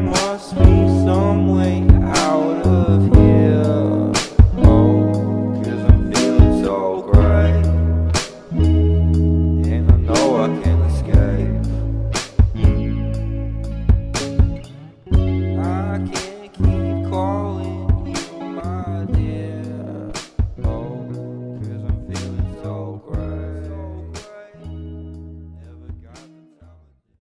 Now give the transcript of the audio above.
no.